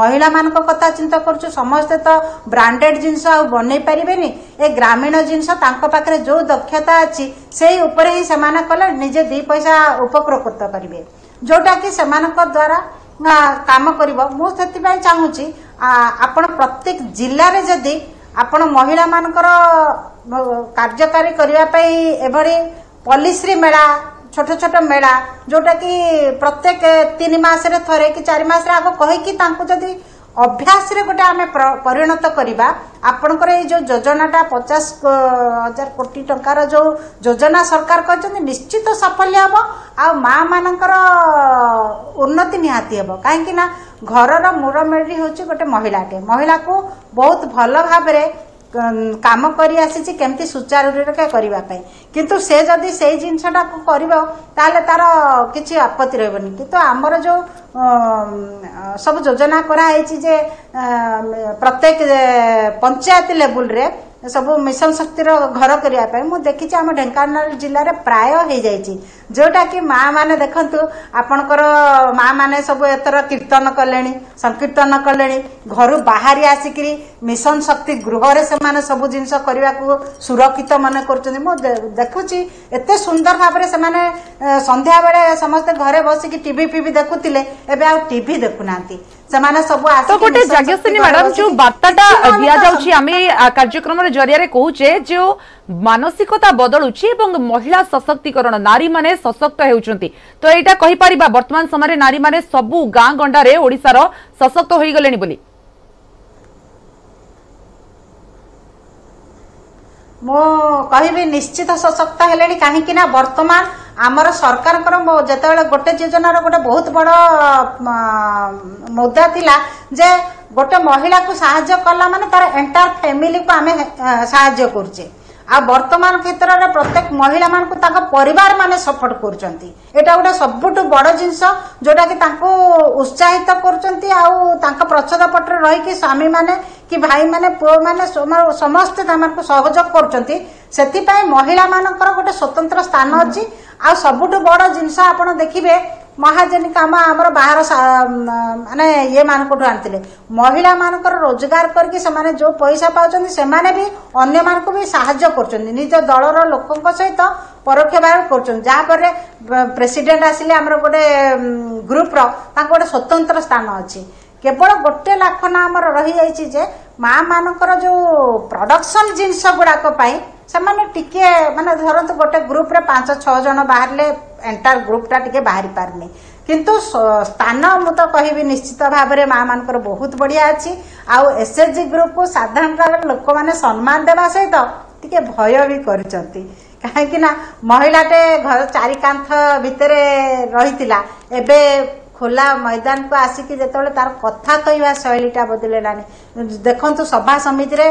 ମହିଳାମାନଙ୍କ କଥା ଚିନ୍ତା କରୁଛୁ ସମସ୍ତେ ତ ବ୍ରାଣ୍ଡେଡ଼ ଜିନିଷ ଆଉ ବନେଇ ପାରିବେନି ଏ ଗ୍ରାମୀଣ ଜିନିଷ ତାଙ୍କ ପାଖରେ ଯେଉଁ ଦକ୍ଷତା ଅଛି ସେଇ ଉପରେ ହିଁ ସେମାନେ କଲେ ନିଜେ ଦୁଇ ପଇସା ଉପକୃତ କରିବେ ଯେଉଁଟାକି ସେମାନଙ୍କ ଦ୍ୱାରା କାମ କରିବ ମୁଁ ସେଥିପାଇଁ ଚାହୁଁଛି ଆପଣ ପ୍ରତ୍ୟେକ ଜିଲ୍ଲାରେ ଯଦି ଆପଣ ମହିଳାମାନଙ୍କର କାର୍ଯ୍ୟକାରୀ କରିବା ପାଇଁ ଏଭଳି ପଲିଶ୍ରୀ ମେଳା ଛୋଟ ଛୋଟ ମେଳା ଯେଉଁଟାକି ପ୍ରତ୍ୟେକ ତିନି ମାସରେ ଥରେ କି ଚାରି ମାସରେ ଆଗ କହିକି ତାଙ୍କୁ ଯଦି ଅଭ୍ୟାସରେ ଗୋଟେ ଆମେ ପରିଣତ କରିବା ଆପଣଙ୍କର ଏଇ ଯେଉଁ ଯୋଜନାଟା ପଚାଶ ହଜାର କୋଟି ଟଙ୍କାର ଯେଉଁ ଯୋଜନା ସରକାର କରିଛନ୍ତି ନିଶ୍ଚିତ ସାଫଲ୍ୟ ହେବ ଆଉ ମାଆମାନଙ୍କର ଉନ୍ନତି ନିହାତି ହେବ କାହିଁକି ନା ଘରର ମୂଳ ମେଢ଼ି ହେଉଛି ଗୋଟେ ମହିଳାଟେ ମହିଳାକୁ ବହୁତ ଭଲ ଭାବରେ କାମ କରି ଆସିଛି କେମିତି ସୁଚାରୁରୂପେ କରିବା ପାଇଁ କିନ୍ତୁ ସେ ଯଦି ସେଇ ଜିନିଷଟାକୁ କରିବ ତାହେଲେ ତାର କିଛି ଆପତ୍ତି ରହିବନି କିନ୍ତୁ ଆମର ଯେଉଁ ସବୁ ଯୋଜନା କରାହେଇଛି ଯେ ପ୍ରତ୍ୟେକ ପଞ୍ଚାୟତ ଲେବୁଲରେ ସବୁ ମିଶନ ଶକ୍ତିର ଘର କରିବା ପାଇଁ ମୁଁ ଦେଖିଛି ଆମ ଢେଙ୍କାନାଳ ଜିଲ୍ଲାରେ ପ୍ରାୟ ହେଇଯାଇଛି ଯେଉଁଟା କି ମା ମାନେ ଦେଖନ୍ତୁ ଆପଣଙ୍କର ମା ମାନେ ସବୁ ଏଥର କୀର୍ତ୍ତନ କଲେଣି ସଂକୀର୍ତ୍ତନ କଲେଣି ଘରୁ ବାହାରି ଆସିକିରି ମିଶନ ଶକ୍ତି ଗୃହରେ ସେମାନେ ସବୁ ଜିନିଷ କରିବାକୁ ସୁରକ୍ଷିତ ମନେ କରୁଛନ୍ତି ମୁଁ ଦେଖୁଛି ଏତେ ସୁନ୍ଦର ଭାବରେ ସେମାନେ ସନ୍ଧ୍ୟାବେଳେ ସମସ୍ତେ ଘରେ ବସିକି ଟିଭି ଫିଭି ଦେଖୁଥିଲେ ଏବେ ଆଉ ଟିଭି ଦେଖୁନାହାନ୍ତି ସେମାନେ ସବୁ ଗୋଟେ ଯୋଉ ବାର୍ତ୍ତାଟା ଦିଆଯାଉଛି ଆମେ କାର୍ଯ୍ୟକ୍ରମର ଜରିଆରେ କହୁଛେ ଯେଉଁ ମାନସିକତା ବଦଳୁଛି ଏବଂ ମହିଳା ସଶକ୍ତିକରଣ ନାରୀମାନେ ସଶକ୍ତ ହେଉଛନ୍ତି ତ ଏଇଟା କହିପାରିବା ବର୍ତ୍ତମାନ ସମୟରେ ନାରୀମାନେ ସବୁ ଗାଁ ଗଣ୍ଡାରେ ଓଡ଼ିଶାର ସଶକ୍ତ ହୋଇଗଲେଣି ବୋଲି ମୁଁ କହିବି ନିଶ୍ଚିତ ସଶକ୍ତ ହେଲେଣି କାହିଁକି ନା ବର୍ତ୍ତମାନ ଆମର ସରକାରଙ୍କର ଯେତେବେଳେ ଗୋଟେ ଯୋଜନାର ଗୋଟେ ବହୁତ ବଡ଼ ମୁଦ୍ଦା ଥିଲା ଯେ ଗୋଟେ ମହିଳାକୁ ସାହାଯ୍ୟ କଲା ମାନେ ତାର ଏଣ୍ଟାୟାର ଫ୍ୟାମିଲିକୁ ଆମେ ସାହାଯ୍ୟ କରୁଛେ ଆଉ ବର୍ତ୍ତମାନ କ୍ଷେତ୍ରରେ ପ୍ରତ୍ୟେକ ମହିଳାମାନଙ୍କୁ ତାଙ୍କ ପରିବାରମାନେ ସପୋର୍ଟ କରୁଛନ୍ତି ଏଇଟା ଗୋଟେ ସବୁଠୁ ବଡ଼ ଜିନିଷ ଯେଉଁଟାକି ତାଙ୍କୁ ଉତ୍ସାହିତ କରୁଛନ୍ତି ଆଉ ତାଙ୍କ ପ୍ରଚ୍ଛଦ ପଟରେ ରହିକି ସ୍ୱାମୀମାନେ କି ଭାଇମାନେ ପୁଅମାନେ ସମସ୍ତେ ତାମାନଙ୍କୁ ସହଯୋଗ କରୁଛନ୍ତି ସେଥିପାଇଁ ମହିଳାମାନଙ୍କର ଗୋଟେ ସ୍ୱତନ୍ତ୍ର ସ୍ଥାନ ଅଛି ଆଉ ସବୁଠୁ ବଡ଼ ଜିନିଷ ଆପଣ ଦେଖିବେ ମହାଜନୀ କାମ ଆମର ବାହାର ମାନେ ଇଏ ମାନଙ୍କଠୁ ଆଣିଥିଲେ ମହିଳାମାନଙ୍କର ରୋଜଗାର କରିକି ସେମାନେ ଯେଉଁ ପଇସା ପାଉଛନ୍ତି ସେମାନେ ବି ଅନ୍ୟମାନଙ୍କୁ ବି ସାହାଯ୍ୟ କରୁଛନ୍ତି ନିଜ ଦଳର ଲୋକଙ୍କ ସହିତ ପରୋକ୍ଷ ଭାବେ କରୁଛନ୍ତି ଯାହାଫଳରେ ପ୍ରେସିଡେଣ୍ଟ ଆସିଲେ ଆମର ଗୋଟେ ଗ୍ରୁପର ତାଙ୍କ ଗୋଟେ ସ୍ୱତନ୍ତ୍ର ସ୍ଥାନ ଅଛି କେବଳ ଗୋଟେ ଲକ୍ଷଣ ଆମର ରହିଯାଇଛି ଯେ ମା ମାନଙ୍କର ଯେଉଁ ପ୍ରଡକ୍ସନ ଜିନିଷ ଗୁଡ଼ାକ ପାଇଁ ସେମାନେ ଟିକେ ମାନେ ଧରନ୍ତୁ ଗୋଟେ ଗ୍ରୁପ୍ରେ ପାଞ୍ଚ ଛଅ ଜଣ ବାହାରିଲେ ଏଣ୍ଟାର ଗ୍ରୁପ୍ଟା ଟିକେ ବାହାରି ପାରୁନି କିନ୍ତୁ ସ୍ଥାନ ମୁଁ ତ କହିବି ନିଶ୍ଚିତ ଭାବରେ ମାନଙ୍କର ବହୁତ ବଢ଼ିଆ ଅଛି ଆଉ ଜି ଗ୍ରୁପ୍କୁ ସାଧାରଣତଃ ଭାବରେ ଲୋକମାନେ ସମ୍ମାନ ଦେବା ସହିତ ଟିକେ ଭୟ ବି କରୁଛନ୍ତି କାହିଁକି ନା ମହିଳାଟେ ଘର ଚାରି କାନ୍ଥ ଭିତରେ ରହିଥିଲା ଏବେ ଖୋଲା ମଇଦାନକୁ ଆସିକି ଯେତେବେଳେ ତାର କଥା କହିବା ଶୈଳୀଟା ବଦଳିଲାଣି ଦେଖନ୍ତୁ ସଭା ସମିତିରେ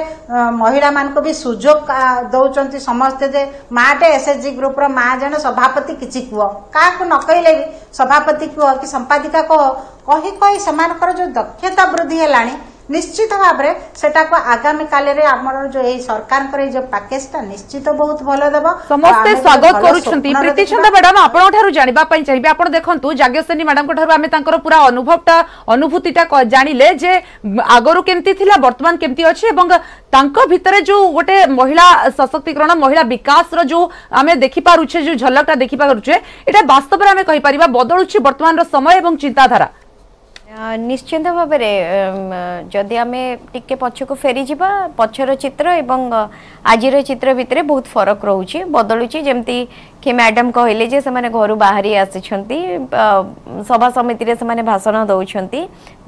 ମହିଳାମାନଙ୍କୁ ବି ସୁଯୋଗ ଦେଉଛନ୍ତି ସମସ୍ତେ ଯେ ମାଆଟେ ଏସ ଏଚ ଜି ଗ୍ରୁପର ମାଆ ଜଣେ ସଭାପତି କିଛି କୁହ କାହାକୁ ନ କହିଲେ ବି ସଭାପତି କୁହ କି ସମ୍ପାଦିକା କୁହ କହି କହି ସେମାନଙ୍କର ଯେଉଁ ଦକ୍ଷତା ବୃଦ୍ଧି ହେଲାଣି নিশ্চিত ভাবে সেটাকে আগামী কালরে আমার যে এই সরকারঙ্কর এই যে প্যাকেজটা নিশ্চিত বহুত ভালো দেব সমস্তে স্বাগত করুছন্তি প্রীতি চন্দ্র ম্যাডাম আপনার ঠারু জানিবা পাই চাইবি আপন দেখন্তু যাজ্ঞসেনী ম্যাডাম ঠারু আমি তাঙ্কর পুরা অনুভবটা অনুভূতিটা জানিলে যে আগরু কেমতি থিলা বর্তমান কেমতি অছি এবং তাঙ্ক ভিতরে যে গোটে মহিলা সশক্তিকরণ মহিলা বিকাশর যে আমি দেখি পারুছে যে ঝলকটা দেখি পারুছে এটা বাস্তবরে আমি কই পারিবা বদলুছি বর্তমানর সময় এবং চিন্তাধারা ନିଶ୍ଚିନ୍ତ ଭାବରେ ଯଦି ଆମେ ଟିକେ ପଛକୁ ଫେରିଯିବା ପଛର ଚିତ୍ର ଏବଂ ଆଜିର ଚିତ୍ର ଭିତରେ ବହୁତ ଫରକ ରହୁଛି ବଦଳୁଛି ଯେମିତି କି ମ୍ୟାଡ଼ାମ୍ କହିଲେ ଯେ ସେମାନେ ଘରୁ ବାହାରି ଆସିଛନ୍ତି ସଭା ସମିତିରେ ସେମାନେ ଭାଷଣ ଦେଉଛନ୍ତି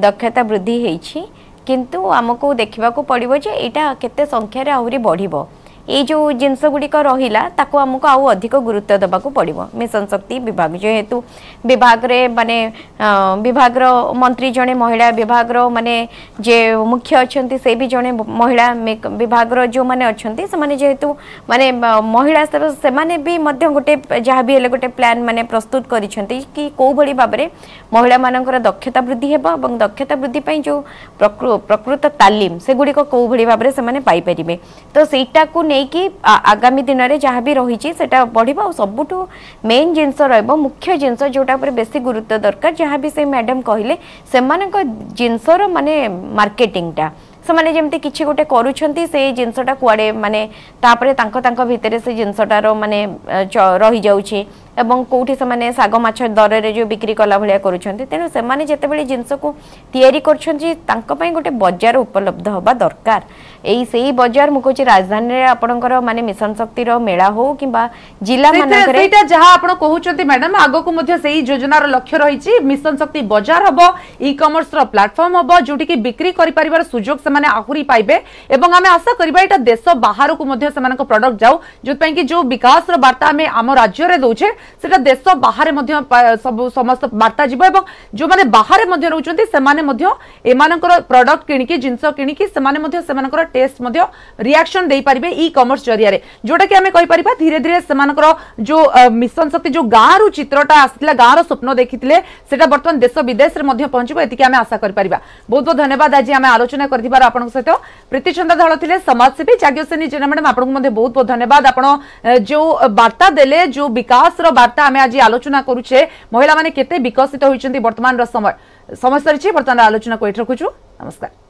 ଦକ୍ଷତା ବୃଦ୍ଧି ହେଇଛି କିନ୍ତୁ ଆମକୁ ଦେଖିବାକୁ ପଡ଼ିବ ଯେ ଏଇଟା କେତେ ସଂଖ୍ୟାରେ ଆହୁରି ବଢ଼ିବ এই যে জিনিসগুড়িক রহিলা তাকে আমি আধিক গুরুত্ব দেওয়া পড়ব মিশন শক্তি বিভাগ যেহেতু বিভাগে মানে বিভাগর মন্ত্রী জনে মহিলা বিভাগর মানে যে মুখ্য অনেক সে বি জনে মহিলা বিভাগর যে অনেক সে যেহেতু মানে মহিলা সেমানে বি গোটে যা বি হলে গোটে প্ল্যান মানে প্রস্তুত করেছেন কি কোভাবে ভাবে মহিলা মানুষ দক্ষতা বৃদ্ধি হব এবং দক্ষতা বৃদ্ধি যে প্রকৃত তালিম সেগুড়ি কোভাবে ভাবে সে পাইপারে তো সেইটা ନେଇକି ଆଗାମୀ ଦିନରେ ଯାହା ବି ରହିଛି ସେଟା ବଢ଼ିବ ଆଉ ସବୁଠୁ ମେନ୍ ଜିନିଷ ରହିବ ମୁଖ୍ୟ ଜିନିଷ ଯେଉଁଟା ଉପରେ ବେଶୀ ଗୁରୁତ୍ୱ ଦରକାର ଯାହା ବି ସେ ମ୍ୟାଡ଼ାମ୍ କହିଲେ ସେମାନଙ୍କ ଜିନିଷର ମାନେ ମାର୍କେଟିଂଟା ସେମାନେ ଯେମିତି କିଛି ଗୋଟେ କରୁଛନ୍ତି ସେଇ ଜିନିଷଟା କୁଆଡ଼େ ମାନେ ତାପରେ ତାଙ୍କ ତାଙ୍କ ଭିତରେ ସେ ଜିନିଷଟାର ମାନେ ରହିଯାଉଛି ଏବଂ କେଉଁଠି ସେମାନେ ଶାଗ ମାଛ ଦରରେ ଯେଉଁ ବିକ୍ରି କଲା ଭଳିଆ କରୁଛନ୍ତି ତେଣୁ ସେମାନେ ଯେତେବେଳେ ଜିନିଷକୁ ତିଆରି କରୁଛନ୍ତି ତାଙ୍କ ପାଇଁ ଗୋଟେ ବଜାର ଉପଲବ୍ଧ ହେବା ଦରକାର ଏଇ ସେଇ ବଜାର ମୁଁ କହୁଛି ରାଜଧାନୀରେ ଆପଣଙ୍କର ମାନେ ମିଶନ ଶକ୍ତିର ମେଳା ହଉ କିମ୍ବା ଜିଲ୍ଲାମାନଙ୍କରେ ଏଇଟା ଯାହା ଆପଣ କହୁଛନ୍ତି ମ୍ୟାଡାମ ଆଗକୁ ମଧ୍ୟ ସେଇ ଯୋଜନାର ଲକ୍ଷ୍ୟ ରହିଛି ମିଶନ ଶକ୍ତି ବଜାର ହବ ଇ କମର୍ସର ପ୍ଲାଟଫର୍ମ ହବ ଯୋଉଠିକି ବିକ୍ରି କରିପାରିବାର ସୁଯୋଗ ସେମାନେ से आहरी पाए आम आशा करवाई देश बाहर को प्रडक्ट जाऊ जो कि जो विकास बार्ता आम आम राज्य में दौचे से देश बाहर सब समस्त बार्ता जी और जो मैंने बाहर रोचान प्रडक्ट किणिकी जिनस किणिकर टेस्ट रिएक्शन दे पारे इ कमर्स जरिया जोटा कि आम कहीपर धीरे धीरे से जो मिशन शक्ति जो गाँव रू चित्रा आसला गाँव रप्न देखी से बर्तमान देश विदेश में पहुंचे ये आम आशा कर बहुत बहुत धन्यवाद आज आम आलोचना कर ଆପଣଙ୍କ ସହିତ ପ୍ରୀତିଚନ୍ଦ୍ର ଧଳ ଥିଲେ ସମାଜସେବୀ ଯାଜ୍ଞସେନୀ ଜେନା ମ୍ୟାଡ଼ାମ୍ ଆପଣଙ୍କୁ ମଧ୍ୟ ବହୁତ ବହୁତ ଧନ୍ୟବାଦ ଆପଣ ଯେଉଁ ବାର୍ତ୍ତା ଦେଲେ ଯେଉଁ ବିକାଶର ବାର୍ତ୍ତା ଆମେ ଆଜି ଆଲୋଚନା କରୁଛେ ମହିଳାମାନେ କେତେ ବିକଶିତ ହୋଇଛନ୍ତି ବର୍ତ୍ତମାନର ସମୟ ସମୟ ସରିଛି ବର୍ତ୍ତମାନର ଆଲୋଚନାକୁ ଏଠି ରଖୁଛୁ ନମସ୍କାର